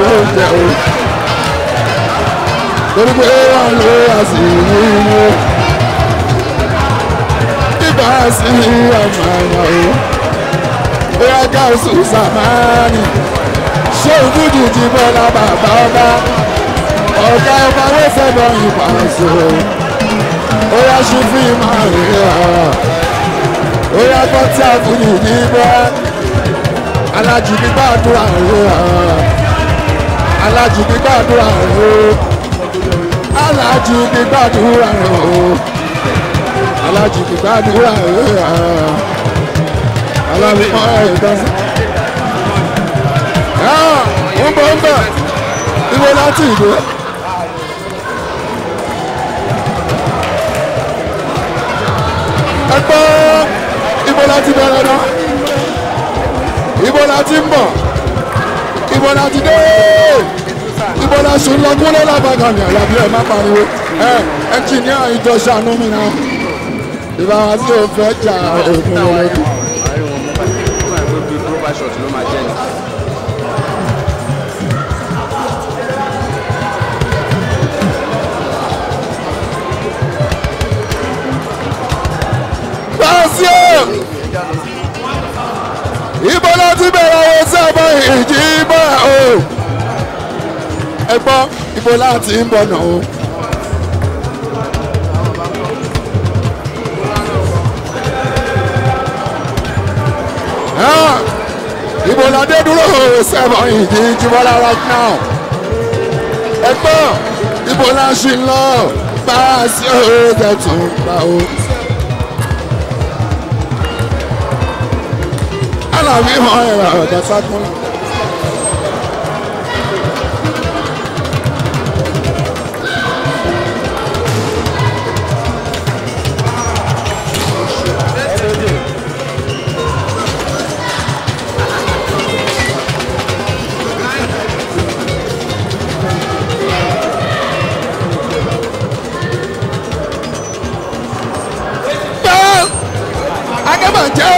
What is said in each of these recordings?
máa ṣe oúnjẹ o. Torí pé wọ́n. Bíbá sí ọmọ ẹ̀yà o. Bóyá gáàsù sàmánì. Ṣé ìbújì ti bọ́lá bàbá ọba? Ọ̀gá ọba ló fẹ́ bọ́ ìpàṣẹ. Ó yá ṣe fíìmù àríyá. Ó yá gbọ́ tí a fún yìí ní bọ́ alájì ní gbàdúrà rẹ alájì ní gbàdúrà rẹ alájì ní gbàdúrà rẹ alájì ní gbàdúrà rẹ alábìmọ ẹ̀dọ́sí. ń bọ̀ ń bọ̀. Ìwé láti ìdè. ẹ gbọ́ ibo láti bẹ̀rẹ̀ náà ibo la ti ń bọ̀ ibo la ti dé. Ibo la sùn lọ kúnlẹ̀ lábàgà ní àlàbí ẹ̀ má pariwo. Ẹ ẹnjìníà ìjọ ṣàánú mi náà. Ìbá wa sí òfin ẹja òògùn lọ́lọ́dún. Báyọ̀ ibo ló ti bẹ̀rẹ̀ owó sábà ìjì bọ̀ o ẹ gbọ́ ibo láti ń bọ̀ náà o. ibo ládé dúró sábà ìjì jíbọ́lá right now ẹ gbọ́ ibo ṣì ń lọ bá a sí ọ̀rẹ́ tún gbà o. alábí hàn ẹ̀rọ ọ̀dà sákún. akẹ́bàjẹ́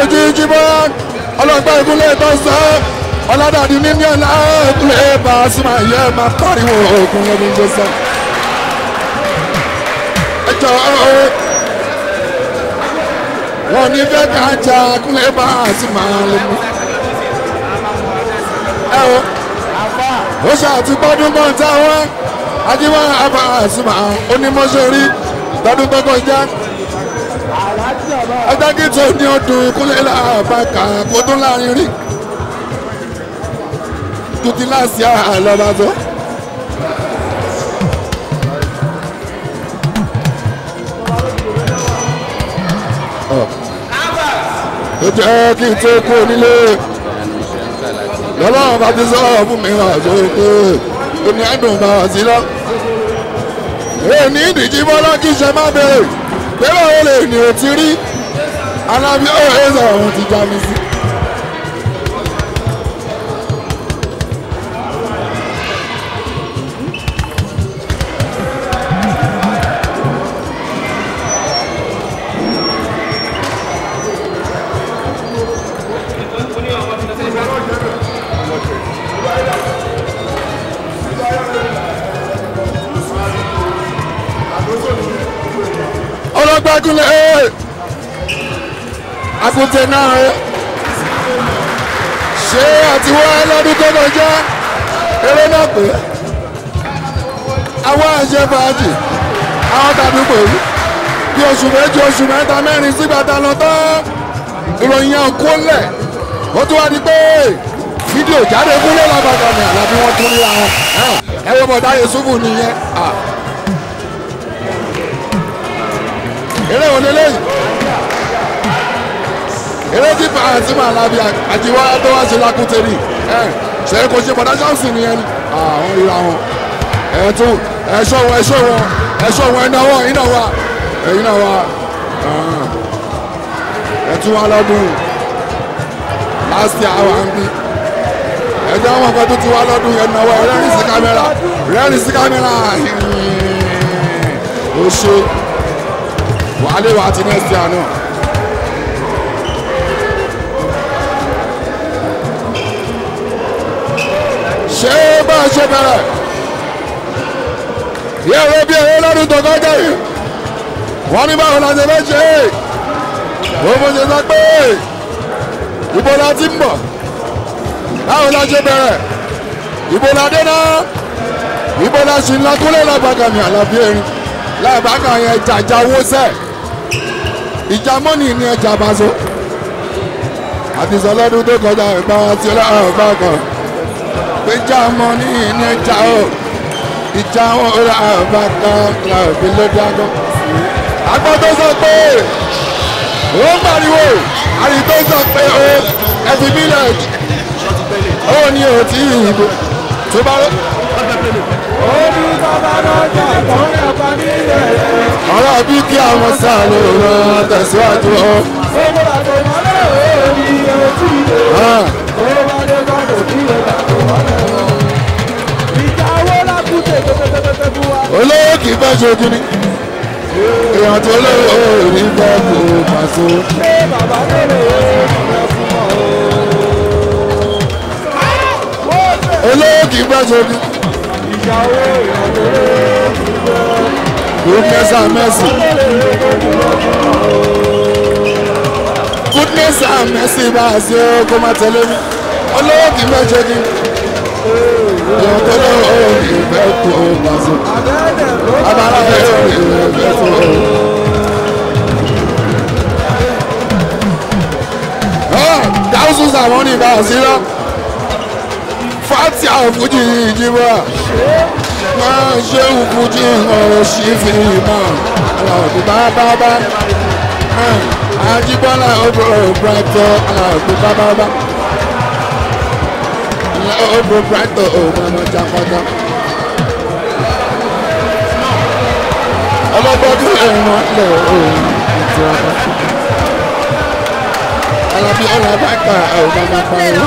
òjijì bọ́ọ̀lù ọlọ́gbà ìkúnlẹ̀ tó sọ. Ọlọ́dàdì níní ọ̀la. Ìkúnlẹ̀ bá a sì máa yẹ máa pariwo òkun lẹ́nu tó sọ. ẹ jọ wọn ní fẹ́ ká jà ìkúnlẹ̀ bá a lè mú. ẹ o ó ṣàtúgbọ́dún mọ́ta wọn ajíwá àbá máa onímọ̀ṣẹ́rí lọ́dún tó kọjá adágítọ̀ ní ọdún kúnlẹ̀ làbàkà kó tún láàárín rí tuntun láti àlọ́bàtọ́. ó jẹ́ kí n tó kú onílé lọ́lọ́run bá ti sọ̀rọ̀ fún mi àjọ pé omi ẹ̀dùn bá wà sí lọ. èyí ìdíjí bọ́lá kí ṣe má bẹ̀rẹ̀ pé báwo lè o ti rí alábí ọ̀rẹ́ sọ̀rọ̀ wọn ti já sí. Ọlọ́gbàgúnlẹ̀ àkùtẹ̀ náà ṣé àtiwọ́ ẹlọ́dún tó kọjá? Eré náà pé. Àwọn àṣẹ fàájì àwọn tàbí pẹ̀lú bí oṣù méjì oṣù mẹ́ta mẹ́rin sígbà lọ tán ìròyìn yẹn ó tún wá di pé fídíò jáde kúlẹ̀ lábàgà ní àlàbí wọn tún ríra wọn. Ẹ wọ́n bọ̀dá Yusufu nìyẹn. Eré òun lélẹ́yìn eré tí àti máa labi àtiwá tó wá sí lakútẹ́rì ẹ ṣe kò ṣe Johnson nìyẹn ni àwọn ríra wọn. Ẹ tún ẹṣọ wọn ẹṣọ wọn ẹṣọ wọn ẹnáwó ìnáwó ẹyin náà wá ẹ tún wá lọ́dún. Last year àwọn àǹbí ẹjọ́ wọn kan tó ti wá lọ́dún ẹnáwó rẹ́rìn sí kámẹ́rà rẹ́rìn sí kámẹ́rà. Ó ṣe wàá ṣàléwà àti next year náà. ṣé bá a ṣe bẹ̀rẹ̀? Yẹ wo bí ewé lọ́dún tó kọjá yìí? Wọ́n ní báwo la ṣe fẹ́ ṣe? É mo ṣe sọ pé ibo la ti ń bọ̀? Báwo la ṣe bẹ̀rẹ̀? Ibo la dé náà ibo la ṣì ń lọ kúlẹ̀ lágbàgà mi àlàbí erin lágbàgà yẹn jàjà owó sẹ́ẹ̀ ìjà mọ́nì ní ẹja bá so. Àti sọ lọ́dún tó kọjá ìgbà tí ọlọ́run ọgbà kan. Pé ìjà mọ́nì ní ẹja o. Ìjà wọn ọlọ́run ọgbà kan làbí ló dágọ́. àgbọ̀ tó sọ pé ó ń pariwo. Àrí sọ pé ó ẹbí mílẹ̀ ó ní òtí ìbò tó bá ó ní bàbá náà jà tán yàgbá nílẹ̀ ọ̀rọ̀ bí kí àwọn sáà lè rán tẹ̀síwájú ọ́. Owó àtò mọ́lẹ̀ ó ní etí ilé. Owó bá dé bá kò kí lè tó mọ́lẹ̀ o. Ìjà owó lákùtè pépépépé fún wa. olówó kì í fẹ́ ṣojú ni èèyàn tó lówó rí fẹ́ kó pàṣẹ. Ṣé bàbá tó lè yẹ ìfẹ́ fún ọ olówó kì í fẹ́ ṣojú goodness and mercy goodness and mercy bá a ṣe ó kó má tẹ̀lé mi olówó kì í fẹ́ ṣojú èèyàn tó lówó rí fẹ́ kó pàṣẹ. àbẹ́ẹ̀dẹ̀ ló abala fẹ́ rí fẹ́ kó. thousands of money bá a lọ fati àwọn fújì ìjìbọ máa ṣe fújì ọ̀rọ̀ sí fi mọ́ aláàbò bábábá àjíbọ́lá ọ̀bọ̀ brighton aláàbò bábábá ọ̀bọ̀ brighton ọ̀gbọ̀nà jàpátá. ọlọ́gbọ́dún ẹ̀wọ̀n lẹ̀ ọ̀hún ìtura alábí ọ̀làbàkà ọ̀gbọ̀nà pariwo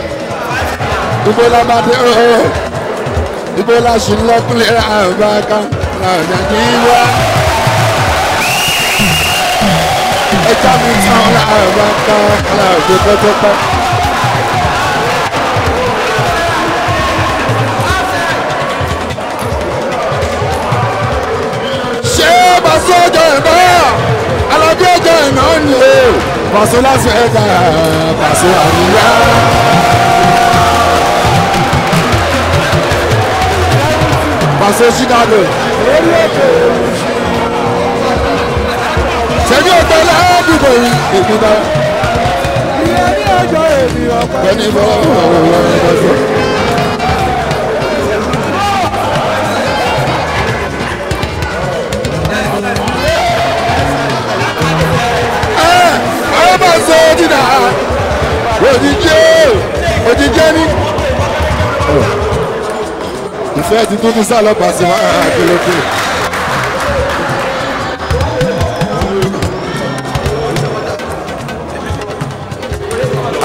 ibo la máa dé ooo ibo la ṣì ń lọ́kùnrin àbáká làjà kì í wá. ẹja mi tán làbáká làjò pẹ́pẹ́pẹ́. ṣé bàṣọ ọjọ́ ìbá alábí ọjọ́ ìná ni o àríyá. Pàṣẹ Chicago. Ṣẹ́jú ọ̀tọ̀ ládùúgbò yìí ìpínlẹ̀. ìyẹn ní ọjọ́ èmi ọ̀pẹ. Bẹ́ẹ̀ni bọ́ ọ̀rọ̀ sọ ojúdà òjijì òjijì ní. Ìfẹ́ ti tún ní sálọ pàṣẹ àgbélókè.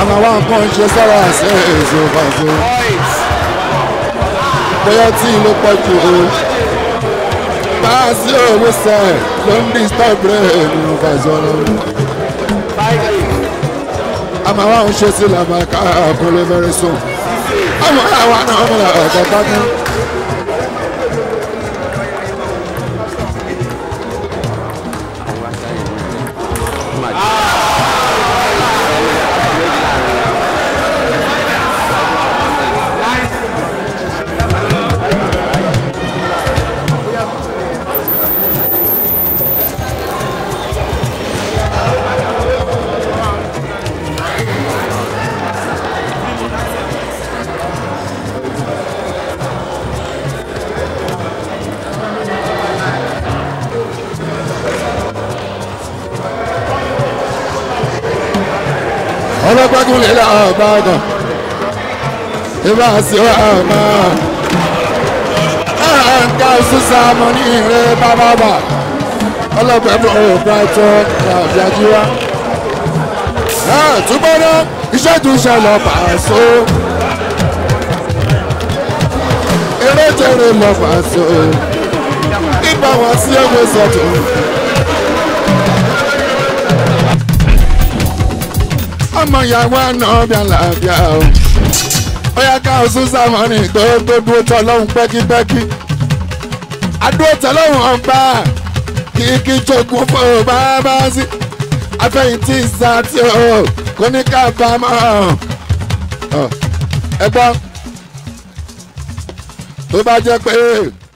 Àwọn àwọn nǹkan ń ṣe sára àṣẹ èso pàṣẹ. Bóyá tí ló pọ̀ jù o. Sí òwe sẹ̀ ló ń disturb rẹ̀ nínú pàṣẹ ọlọ́run. Àmọ́ àwọn ń ṣe sí làbàkà àkọlé very soon. Àwọn àwọn náà wọ́n ọ̀gá bá ní. Lọ ọ̀gbọ́dọ̀ ibà sí ọmọ ẹ̀ǹkà sísá mọ́ ní ìrẹ́ bábábà ọlọ́gbẹ́gun brighton àbíájúwá túbọ̀ náà iṣẹ́ tún ṣẹlẹ̀ pàṣẹ eré jẹrẹ lọ pàṣẹ ibà wọn sí ẹgbẹ́ sọ̀tún. Ọmọ ìyàwó àná bí àlàáfíà o. Ó yá ká o sún sámọ́nì tó tó dúró tọ́ lọ́hùn pẹ́kípẹ́kí. Adúró tọ́ lọ́hùn ọgbà kìkì jogun fún o bàbá sí. Afẹ́yìntì sàtì o kò ní ká bá a mọ̀ ẹ gbọ́. Tó bá jẹ́ pé